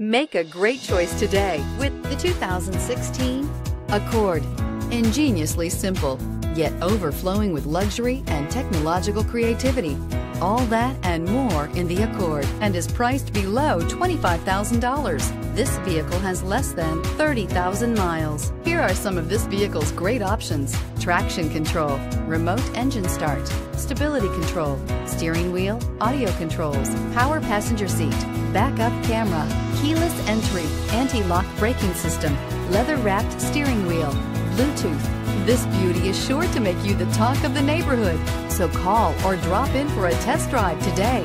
Make a great choice today with the 2016 Accord. Ingeniously simple, yet overflowing with luxury and technological creativity. All that and more in the Accord and is priced below $25,000. This vehicle has less than 30,000 miles. Here are some of this vehicle's great options traction control, remote engine start, stability control, steering wheel, audio controls, power passenger seat, backup camera, keyless entry, anti lock braking system, leather wrapped steering wheel, Bluetooth. This beauty is sure to make you the talk of the neighborhood. So call or drop in for a test drive today.